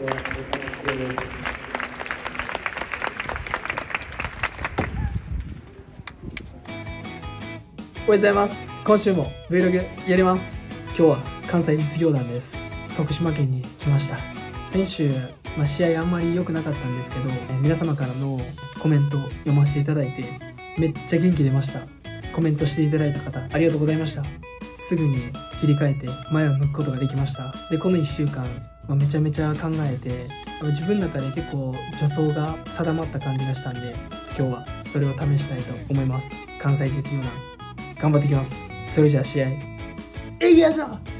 おはようございます。今週も Vlog やります。今日は関西実業団です。徳島県に来ました。先週、まあ、試合あんまり良くなかったんですけど皆様からのコメント読ませていただいてめっちゃ元気出ました。コメントしていただいた方ありがとうございました。すぐに切り替えて前を向くことができました。でこの1週間、まあ、めちゃめちゃ考えて自分の中で結構助走が定まった感じがしたんで今日はそれを試したいと思います。関西実業団頑張ってきます。それじゃあ試合。いきましょう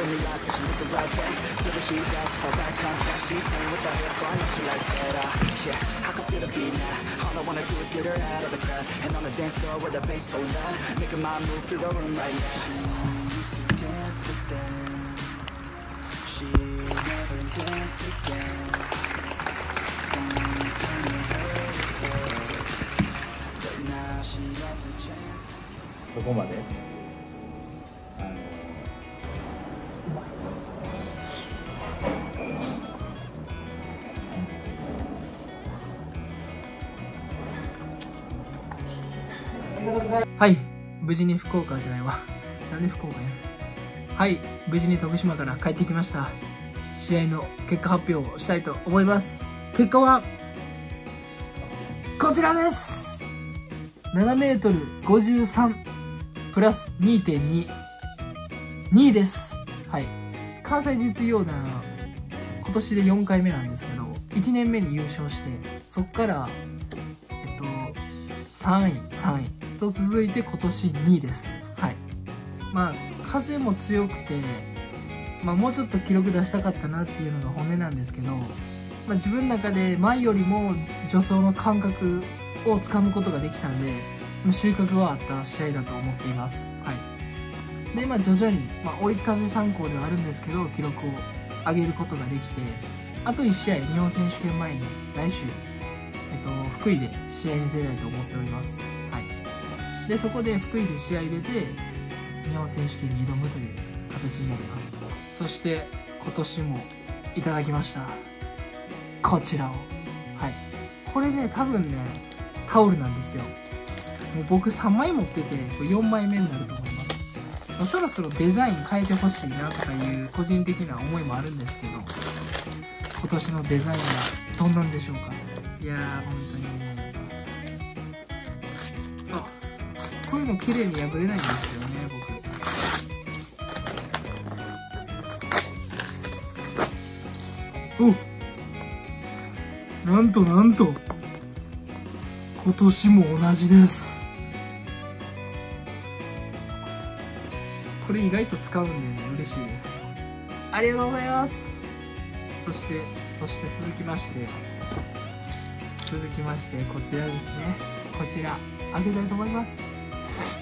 えいやじゃそこまであの はい。無事に福岡じゃないわ。なんで福岡や？はい。無事に徳島から帰ってきました。試合の結果発表をしたいと思います。結果はこちらです。7メートル53プラス2.2 2位です。はい。関西実業団は今年で4回目なんですけど1年目に優勝してそっからえっと3位3位。と続いて今年2位です。はい。まあ風も強くてまあもうちょっと記録出したかったなっていうのが本音なんですけど、まあ、自分の中で前よりも助走の感覚をつかむことができたんで収穫はあった試合だと思っています。はい。でまあ徐々に、まあ、追い風参考ではあるんですけど記録を上げることができてあと1試合日本選手権前に来週えっと、福井で試合に出たいと思っております。で、そこで福井で試合出て、日本選手権に挑むという形になります。そして、今年もいただきました。こちらを。はい。これね、多分ね、タオルなんですよ。もう僕3枚持ってて、これ4枚目になると思います。もうそろそろデザイン変えてほしいなとかいう個人的な思いもあるんですけど、今年のデザインはどんなんでしょうかいやー、本いうの綺麗に破れないんですよね、僕。おなんとなんと、今年も同じです。これ意外と使うんでね、嬉しいです。ありがとうございます。そして、そして続きまして、続きましてこちらですねこちら開けたいと思います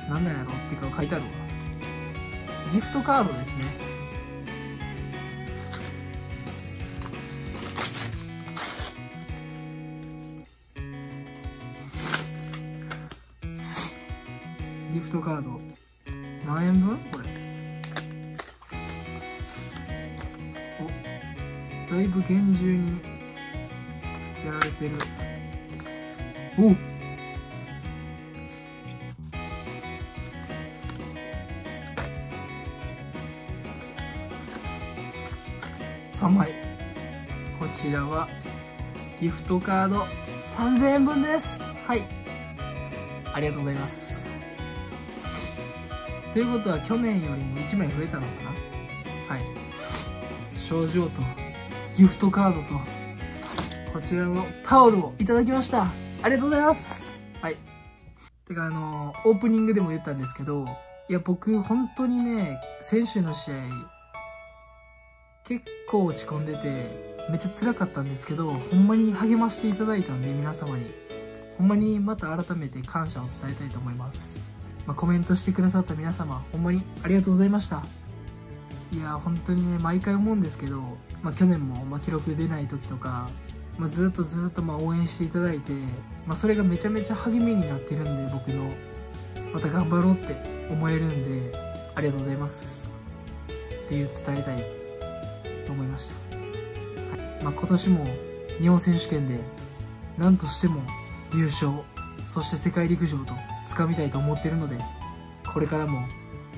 何なんやろっていうか書いてあるわ。ギフトカードですね。ギフトカード。何円分これ？おだいぶ厳重にやられてる。おっ！3枚こちらはギフトカード3000円分ですはいありがとうございますということは去年よりも1枚増えたのかな？はい賞状とギフトカードとこちらのタオルをいただきました。ありがとうございます。はい。てかあの、オープニングでも言ったんですけど、いや僕本当にね、先週の試合、結構落ち込んでて、めっちゃ辛かったんですけど、ほんまに励ましていただいたんで皆様に、ほんまにまた改めて感謝を伝えたいと思います。まあ、コメントしてくださった皆様、ほんまにありがとうございました。いや本当にね、毎回思うんですけど、まあ、去年も、ま、記録出ない時とか、まあ、ずっとずっとまあ応援していただいて、ま、それがめちゃめちゃ励みになってるんで、僕の、また頑張ろうって思えるんで、ありがとうございます。っていう伝えたいと思いました。はいまあ、今年も日本選手権で、何としても優勝、そして世界陸上と掴みたいと思ってるので、これからも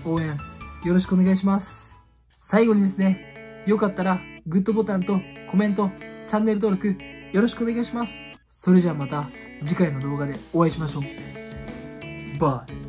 応援よろしくお願いします。最後にですね、よかったらグッドボタンとコメント、チャンネル登録よろしくお願いします。それじゃあまた次回の動画でお会いしましょう。バイ。